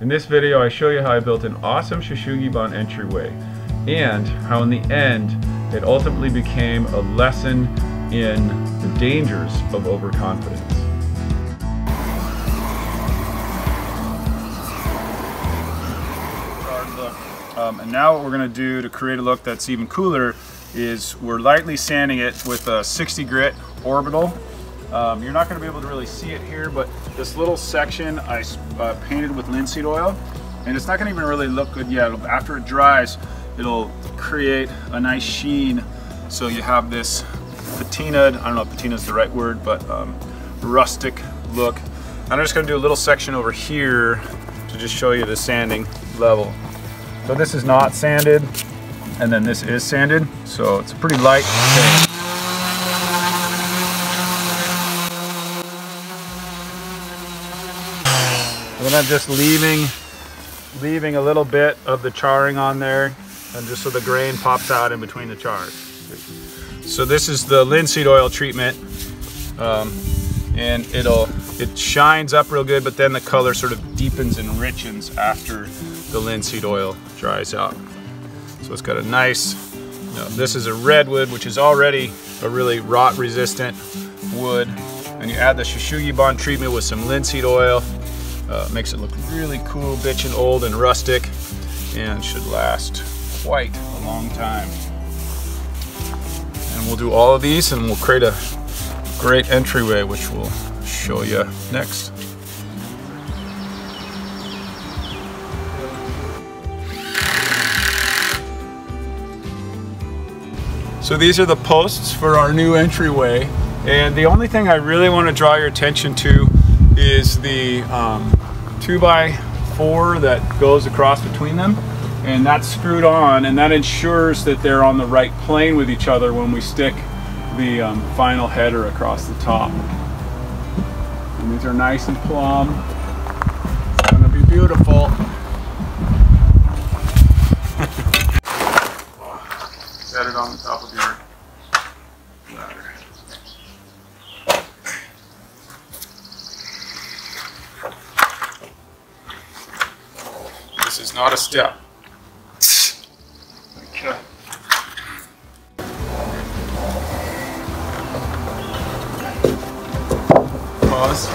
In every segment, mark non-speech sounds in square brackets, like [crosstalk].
In this video I show you how I built an awesome Shou Sugi Ban entryway and how in the end it ultimately became a lesson in the dangers of overconfidence. Um, and now what we're going to do to create a look that's even cooler is we're lightly sanding it with a 60 grit orbital. Um, you're not going to be able to really see it here, but this little section I uh, painted with linseed oil, and it's not going to even really look good yet. After it dries, it'll create a nice sheen. So you have this patinaed, I don't know if patina is the right word, but um, rustic look. I'm just going to do a little section over here to just show you the sanding level. So this is not sanded, and then this is sanded, so it's a pretty light sand. Then I'm just leaving, leaving a little bit of the charring on there, and just so the grain pops out in between the chars. So this is the linseed oil treatment, um, and it'll it shines up real good, but then the color sort of deepens and richens after the linseed oil dries out. So it's got a nice, you know, this is a redwood, which is already a really rot resistant wood. And you add the Shou Sugi Ban treatment with some linseed oil. Uh, makes it look really cool, bitchin' old and rustic, and should last quite a long time. And we'll do all of these and we'll create a great entryway, which we'll show you next. So these are the posts for our new entryway. And the only thing I really want to draw your attention to is the um, 2 by 4 that goes across between them. And that's screwed on and that ensures that they're on the right plane with each other when we stick the um, final header across the top. And these are nice and plumb. It's gonna be beautiful. [laughs] Set it on the top of not a step. Okay. Pause.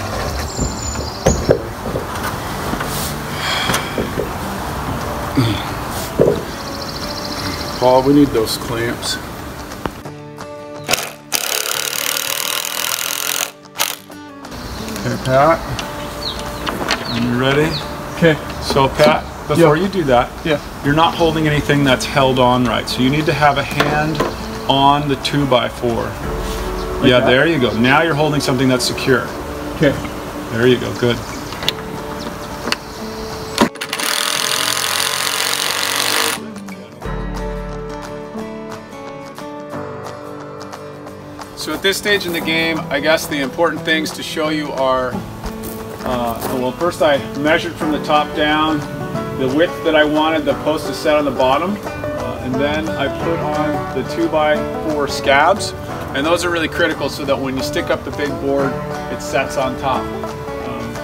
Paul, we need those clamps. Okay, Pat. Are you ready? Okay. So, Pat, before Yeah. you do that, Yeah. you're not holding anything that's held on right. So you need to have a hand on the two by four. yeah, that? there you go. Now you're holding something that's secure. Okay. There you go. Good. So at this stage in the game, I guess the important things to show you are, uh, well, first I measured from the top down the width that I wanted the post to set on the bottom, uh, and then I put on the two by four scabs, and those are really critical so that when you stick up the big board, it sets on top. Um,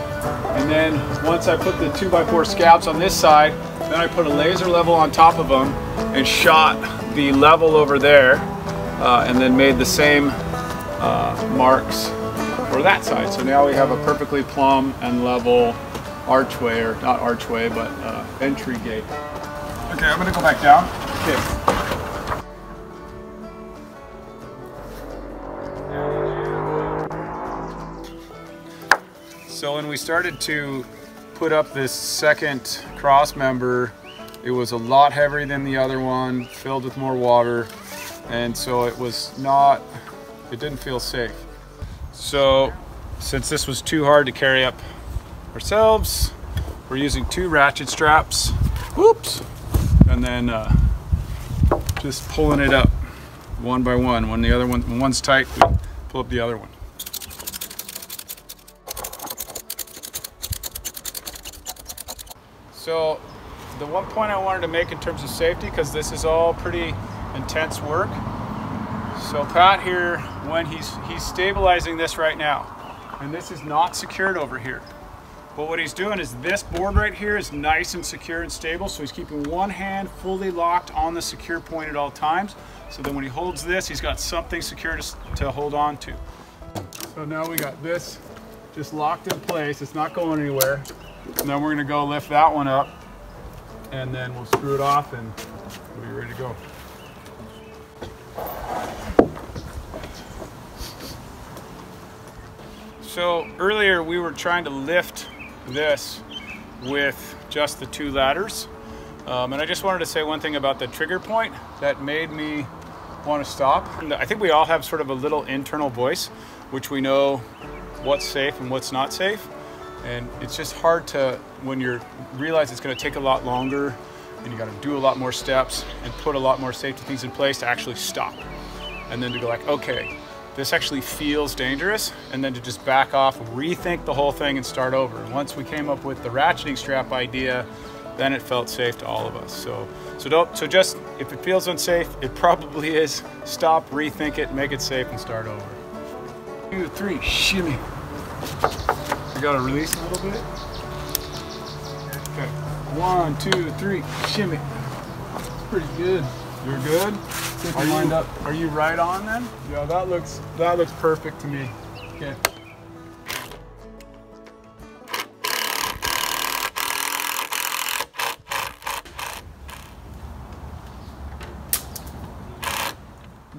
and then once I put the two by four scabs on this side, then I put a laser level on top of them and shot the level over there, uh, and then made the same uh, marks for that side. So now we have a perfectly plumb and level archway, or not archway, but uh, entry gate. Okay, I'm gonna go back down. Okay. So when we started to put up this second cross member, it was a lot heavier than the other one, filled with more water, and so it was not, it didn't feel safe. So since this was too hard to carry up ourselves, we're using two ratchet straps, whoops, and then uh, just pulling it up one by one. When the other one, when one's tight, we pull up the other one. So the one point I wanted to make in terms of safety, because this is all pretty intense work. So Pat here, when he's he's stabilizing this right now, and this is not secured over here. But what he's doing is this board right here is nice and secure and stable. So he's keeping one hand fully locked on the secure point at all times. So then when he holds this, he's got something secure to, to hold on to. So now we got this just locked in place. It's not going anywhere. And then we're gonna go lift that one up and then we'll screw it off and we'll be ready to go. So earlier we were trying to lift this with just the two ladders. Um, and I just wanted to say one thing about the trigger point that made me want to stop. I think we all have sort of a little internal voice, which we know what's safe and what's not safe. And it's just hard to, when you realize it's going to take a lot longer and you got to do a lot more steps and put a lot more safety things in place to actually stop. And then to go like, okay, this actually feels dangerous. And then to just back off, rethink the whole thing and start over. Once we came up with the ratcheting strap idea, then it felt safe to all of us. So, so don't, so just, if it feels unsafe, it probably is, stop, rethink it, make it safe and start over. Two, three, shimmy. We gotta release a little bit. Okay, one, two, three, shimmy. Pretty good. You're good? Are you, lined up. are you right on then? Yeah, that looks, that looks perfect to me. Okay.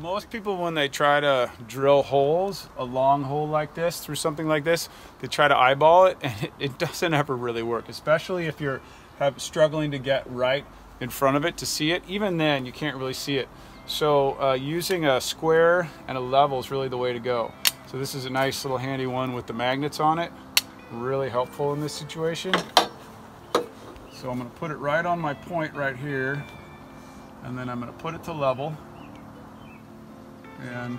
most people when they try to drill holes a long hole like this through something like this they try to eyeball it [laughs] and it, it doesn't ever really work especially if you're have, struggling to get right in front of it to see it. Even then you can't really see it. So uh, using a square and a level is really the way to go. So this is a nice little handy one with the magnets on it. Really helpful in this situation. So I'm going to put it right on my point right here and then I'm going to put it to level. And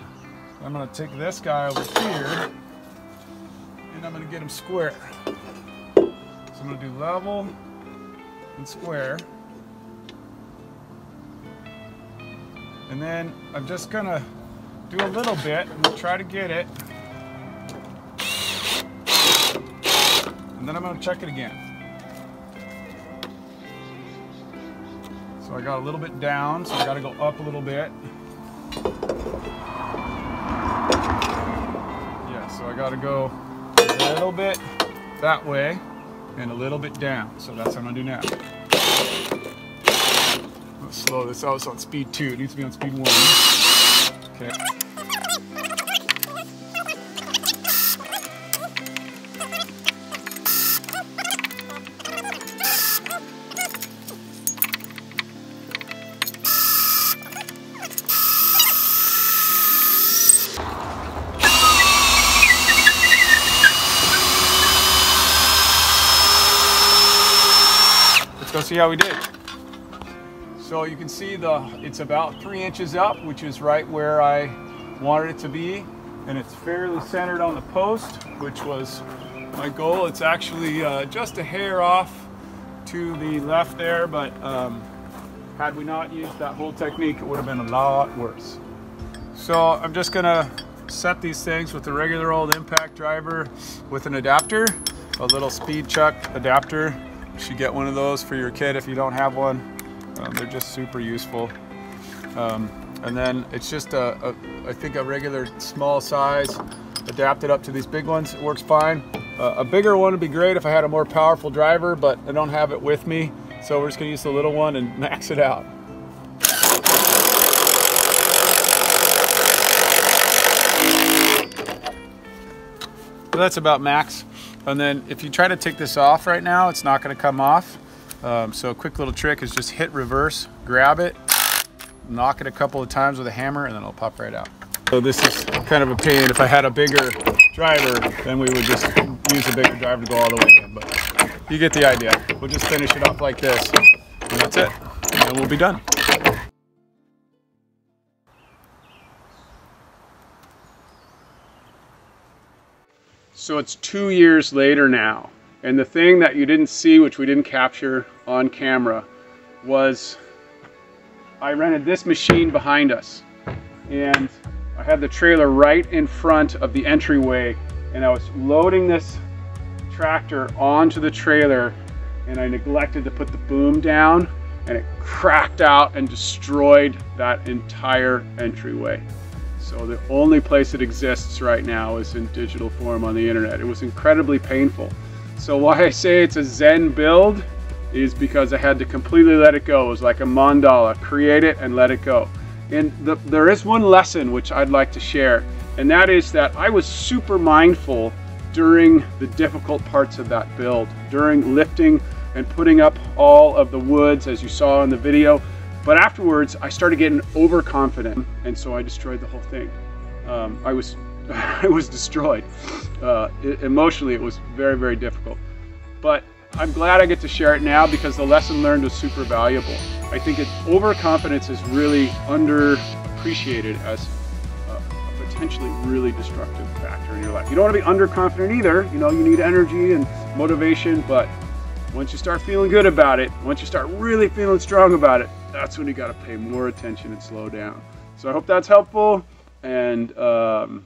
I'm gonna take this guy over here and I'm gonna get him square. So I'm gonna do level and square. And then I'm just gonna do a little bit and try to get it. And then I'm gonna check it again. So I got a little bit down, so I gotta go up a little bit. Yeah, so I gotta go a little bit that way and a little bit down. So that's what I'm gonna do now. Let's slow this out. It's on speed two. It needs to be on speed one. Okay. Let's go see how we did. So you can see the it's about three inches up, which is right where I wanted it to be. And it's fairly centered on the post, which was my goal. It's actually uh, just a hair off to the left there, but um, had we not used that whole technique, it would have been a lot worse. So I'm just gonna set these things with a regular old impact driver with an adapter, a little speed chuck adapter you should get one of those for your kid if you don't have one. Um, they're just super useful. Um, and then it's just a, a, I think a regular small size, adapted up to these big ones. It works fine. Uh, a bigger one would be great if I had a more powerful driver, but I don't have it with me. So we're just gonna use the little one and [laughs] max it out. So that's about max. And then if you try to take this off right now, it's not gonna come off. Um, so a quick little trick is just hit reverse, grab it, knock it a couple of times with a hammer, and then it'll pop right out. So this is kind of a pain. If I had a bigger driver, then we would just use a bigger driver to go all the way in. But you get the idea. We'll just finish it off like this, and that's it. And then we'll be done. So it's two years later now. And the thing that you didn't see, which we didn't capture on camera, was I rented this machine behind us. And I had the trailer right in front of the entryway and I was loading this tractor onto the trailer and I neglected to put the boom down and it cracked out and destroyed that entire entryway. So the only place it exists right now is in digital form on the internet. It was incredibly painful. So why I say it's a Zen build is because I had to completely let it go. It was like a mandala, create it and let it go. And the, there is one lesson which I'd like to share, and that is that I was super mindful during the difficult parts of that build, during lifting and putting up all of the woods as you saw in the video. But afterwards, I started getting overconfident, and so I destroyed the whole thing. Um, I was, [laughs] I was destroyed. Uh, emotionally, it was very, very difficult. But I'm glad I get to share it now because the lesson learned was super valuable. I think it, overconfidence is really underappreciated as a, a potentially really destructive factor in your life. You don't want to be underconfident either. You know, you need energy and motivation, but once you start feeling good about it, once you start really feeling strong about it, that's when you got to pay more attention and slow down. So I hope that's helpful, and um,